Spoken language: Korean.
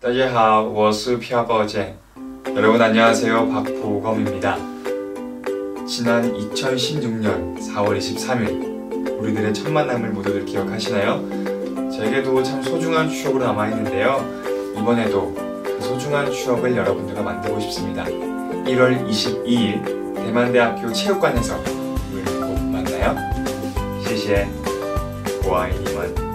大家好，我是朴宝健。 여러분 안녕하세요. 박보검입니다. 지난 2016년 4월 23일 우리들의 첫 만남을 모두들 기억하시나요? 제게도 참 소중한 추억으로 남아있는데요. 이번에도 그 소중한 추억을 여러분들과 만들고 싶습니다. 1월 22일 대만대학교 체육관에서 우리 곧 만나요. 谢谢，我爱你们。